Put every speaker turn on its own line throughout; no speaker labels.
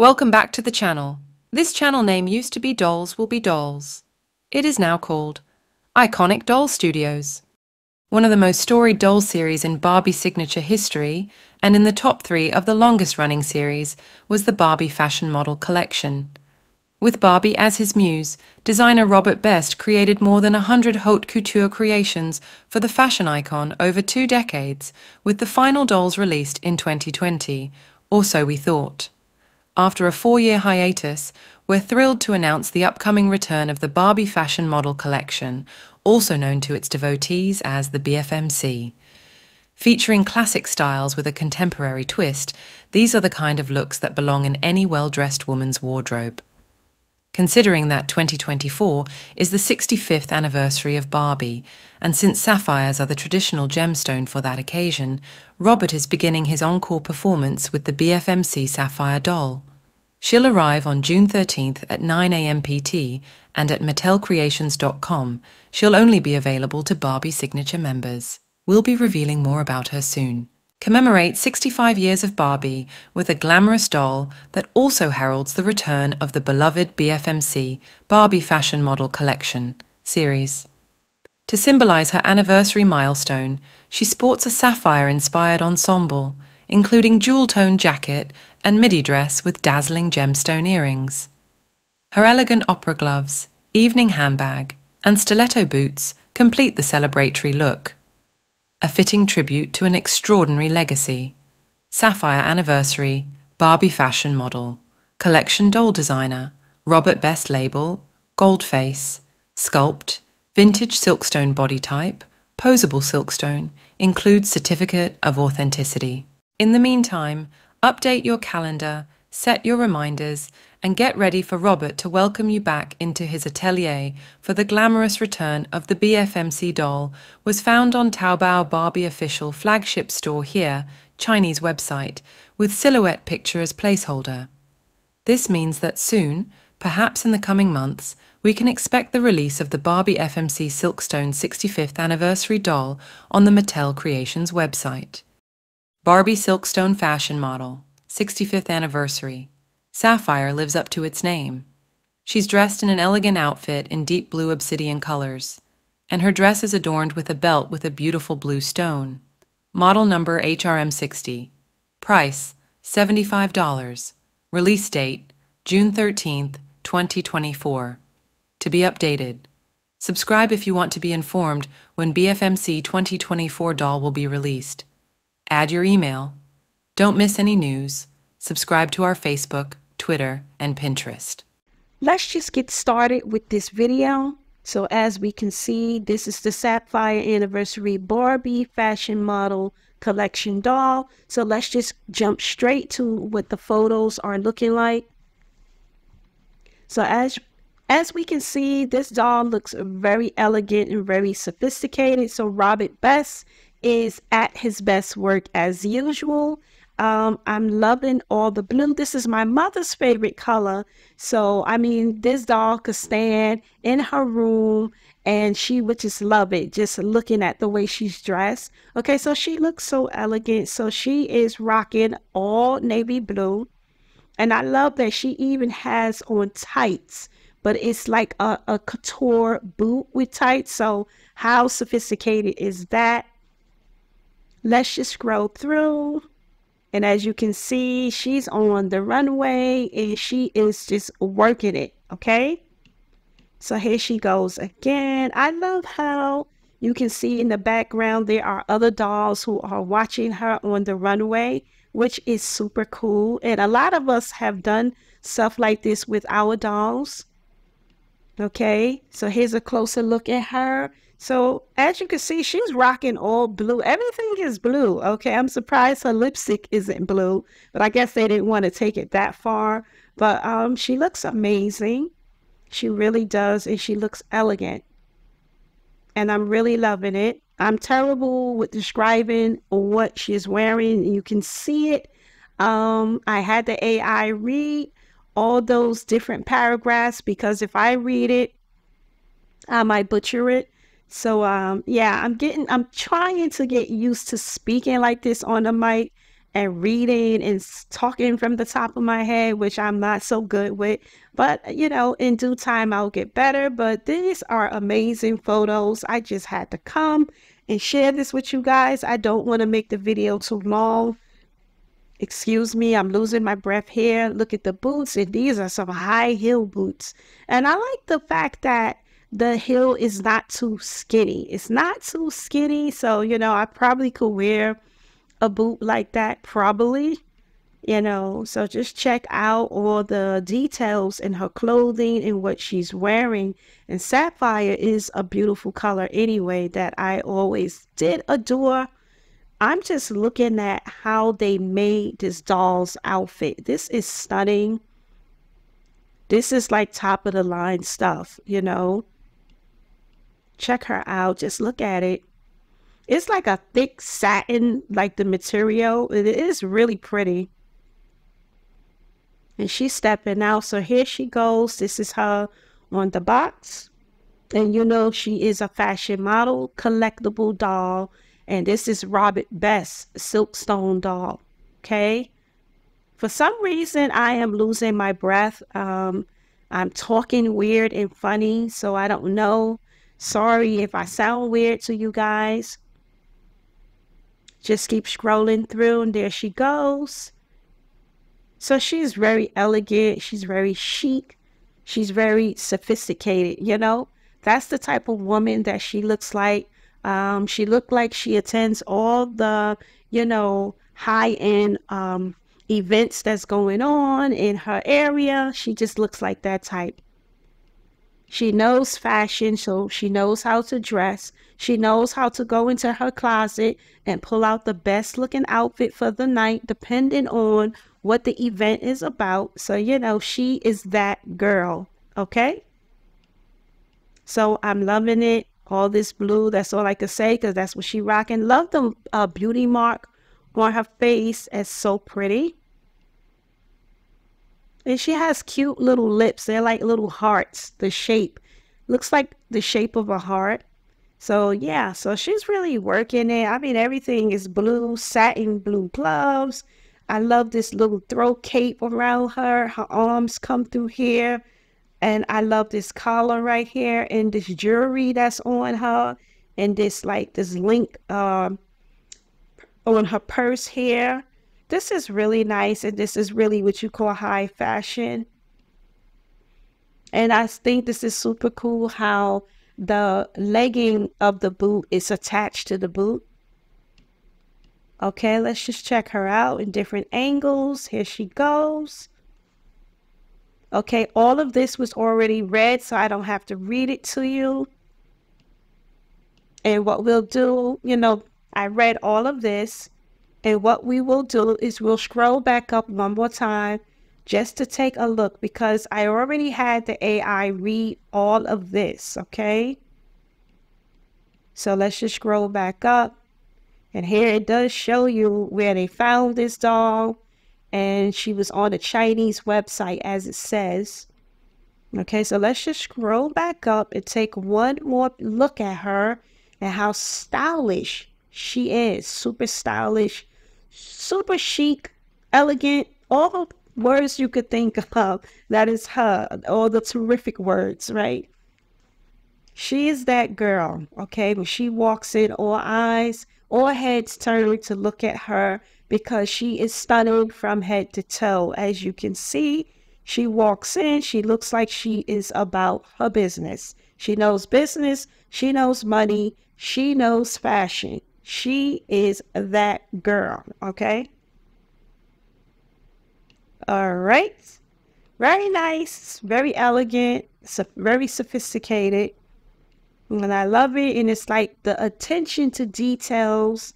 Welcome back to the channel. This channel name used to be Dolls Will Be Dolls. It is now called Iconic Doll Studios. One of the most storied doll series in Barbie signature history, and in the top three of the longest running series, was the Barbie Fashion Model Collection. With Barbie as his muse, designer Robert Best created more than a hundred haute couture creations for the fashion icon over two decades, with the final dolls released in 2020, or so we thought. After a four year hiatus, we're thrilled to announce the upcoming return of the Barbie Fashion Model Collection, also known to its devotees as the BFMC. Featuring classic styles with a contemporary twist, these are the kind of looks that belong in any well dressed woman's wardrobe. Considering that 2024 is the 65th anniversary of Barbie, and since sapphires are the traditional gemstone for that occasion, Robert is beginning his encore performance with the BFMC Sapphire doll. She'll arrive on June 13th at 9am PT, and at MattelCreations.com, she'll only be available to Barbie Signature members. We'll be revealing more about her soon. Commemorate 65 years of Barbie with a glamorous doll that also heralds the return of the beloved BFMC Barbie Fashion Model Collection series. To symbolize her anniversary milestone, she sports a sapphire inspired ensemble, including jewel toned jacket and midi dress with dazzling gemstone earrings. Her elegant opera gloves, evening handbag, and stiletto boots complete the celebratory look. A fitting tribute to an extraordinary legacy. Sapphire Anniversary, Barbie Fashion Model, Collection Doll Designer, Robert Best Label, Goldface, Sculpt, Vintage Silkstone Body Type, Posable Silkstone, includes Certificate of Authenticity. In the meantime, update your calendar, set your reminders, and get ready for Robert to welcome you back into his atelier for the glamorous return of the BFMC doll was found on Taobao Barbie official flagship store here, Chinese website, with silhouette picture as placeholder. This means that soon, perhaps in the coming months, we can expect the release of the Barbie FMC Silkstone 65th anniversary doll on the Mattel Creations website. Barbie Silkstone Fashion Model, 65th Anniversary. Sapphire lives up to its name. She's dressed in an elegant outfit in deep blue obsidian colors, and her dress is adorned with a belt with a beautiful blue stone. Model number HRM60. Price $75. Release date June 13th, 2024. To be updated. Subscribe if you want to be informed when BFMC 2024 doll will be released. Add your email. Don't miss any news. Subscribe to our Facebook, Twitter, and Pinterest.
Let's just get started with this video. So as we can see, this is the Sapphire Anniversary Barbie Fashion Model Collection doll. So let's just jump straight to what the photos are looking like. So as as we can see, this doll looks very elegant and very sophisticated. So Robert Best is at his best work as usual. Um, I'm loving all the blue. This is my mother's favorite color. So, I mean, this doll could stand in her room and she would just love it, just looking at the way she's dressed. Okay, so she looks so elegant. So she is rocking all navy blue. And I love that she even has on tights, but it's like a, a couture boot with tights. So how sophisticated is that? Let's just scroll through. And as you can see, she's on the runway and she is just working it. Okay. So here she goes again. I love how you can see in the background there are other dolls who are watching her on the runway, which is super cool. And a lot of us have done stuff like this with our dolls. Okay. So here's a closer look at her. So as you can see, she's rocking all blue. Everything is blue. Okay, I'm surprised her lipstick isn't blue, but I guess they didn't want to take it that far. But um, she looks amazing. She really does, and she looks elegant. And I'm really loving it. I'm terrible with describing what she's wearing. You can see it. Um, I had the AI read all those different paragraphs because if I read it, I might butcher it. So um yeah, I'm getting I'm trying to get used to speaking like this on the mic and reading and talking from the top of my head, which I'm not so good with. But, you know, in due time, I'll get better. But these are amazing photos. I just had to come and share this with you guys. I don't want to make the video too long. Excuse me, I'm losing my breath here. Look at the boots, and these are some high heel boots. And I like the fact that the heel is not too skinny. It's not too skinny, so you know, I probably could wear a boot like that, probably. You know, so just check out all the details in her clothing and what she's wearing. And sapphire is a beautiful color anyway that I always did adore. I'm just looking at how they made this doll's outfit. This is stunning. This is like top of the line stuff, you know. Check her out. Just look at it. It's like a thick satin, like the material. It is really pretty. And she's stepping out. So here she goes. This is her on the box. And you know, she is a fashion model, collectible doll. And this is Robert Best Silkstone doll. Okay. For some reason, I am losing my breath. Um, I'm talking weird and funny, so I don't know. Sorry if I sound weird to you guys. Just keep scrolling through, and there she goes. So she's very elegant. She's very chic. She's very sophisticated, you know? That's the type of woman that she looks like. Um, she looked like she attends all the, you know, high end um, events that's going on in her area. She just looks like that type. She knows fashion, so she knows how to dress. She knows how to go into her closet and pull out the best looking outfit for the night, depending on what the event is about. So, you know, she is that girl. Okay. So I'm loving it. All this blue. That's all I can say because that's what she rocking. Love the uh, beauty mark on her face. It's so pretty. And she has cute little lips. They're like little hearts. The shape looks like the shape of a heart. So yeah, so she's really working it. I mean, everything is blue, satin blue gloves. I love this little throat cape around her. Her arms come through here. And I love this collar right here and this jewelry that's on her. And this like this link um, on her purse here. This is really nice, and this is really what you call high fashion. And I think this is super cool how the legging of the boot is attached to the boot. Okay, let's just check her out in different angles. Here she goes. Okay, all of this was already read, so I don't have to read it to you. And what we'll do, you know, I read all of this. And what we will do is we'll scroll back up one more time just to take a look because I already had the AI read all of this, okay? So let's just scroll back up. And here it does show you where they found this doll. And she was on a Chinese website as it says. Okay, so let's just scroll back up and take one more look at her and how stylish she is. Super stylish super chic, elegant, all the words you could think of. That is her, all the terrific words, right? She is that girl, okay? When she walks in, all eyes, all heads turn to look at her because she is stunning from head to toe. As you can see, she walks in, she looks like she is about her business. She knows business, she knows money, she knows fashion. She is that girl, okay? All right. Very nice, very elegant, very sophisticated. And I love it. And it's like the attention to details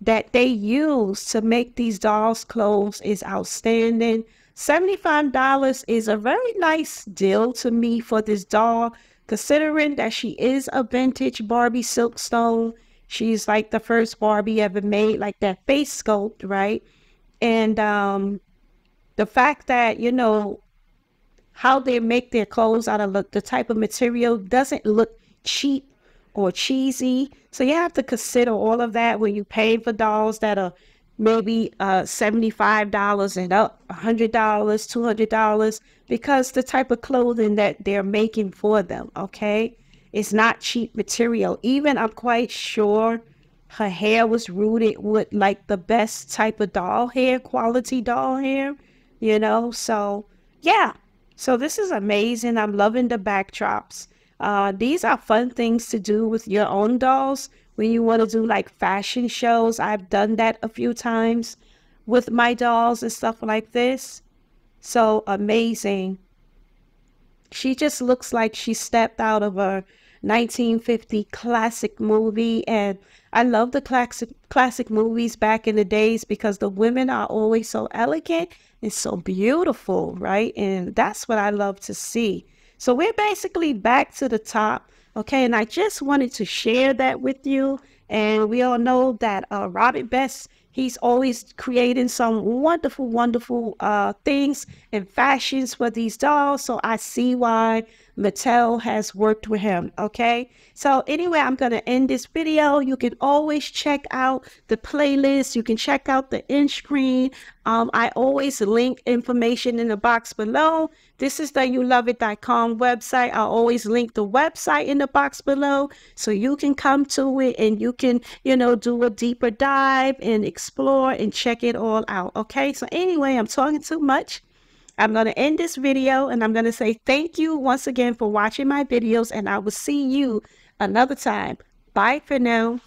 that they use to make these dolls' clothes is outstanding. $75 is a very nice deal to me for this doll, considering that she is a vintage Barbie Silkstone She's like the first Barbie ever made, like that face sculpt, right? And um, the fact that, you know, how they make their clothes out of look, the type of material doesn't look cheap or cheesy. So you have to consider all of that when you pay for dolls that are maybe uh, $75 and up, $100, $200, because the type of clothing that they're making for them, okay? It's not cheap material. Even I'm quite sure her hair was rooted with like the best type of doll hair, quality doll hair, you know? So, yeah. So this is amazing. I'm loving the backdrops. Uh, these are fun things to do with your own dolls when you want to do like fashion shows. I've done that a few times with my dolls and stuff like this. So amazing. She just looks like she stepped out of a 1950 classic movie and I love the classic classic movies back in the days because the women are always so elegant and so beautiful, right? And that's what I love to see. So we're basically back to the top. Okay, and I just wanted to share that with you. And we all know that uh, Robert Best He's always creating some wonderful, wonderful uh, things and fashions for these dolls. So I see why Mattel has worked with him. Okay. So anyway, I'm going to end this video. You can always check out the playlist. You can check out the end screen. Um, I always link information in the box below. This is the youloveit.com website. I always link the website in the box below so you can come to it and you can, you know, do a deeper dive and explore and check it all out. Okay. So anyway, I'm talking too much. I'm going to end this video and I'm going to say thank you once again for watching my videos and I will see you another time. Bye for now.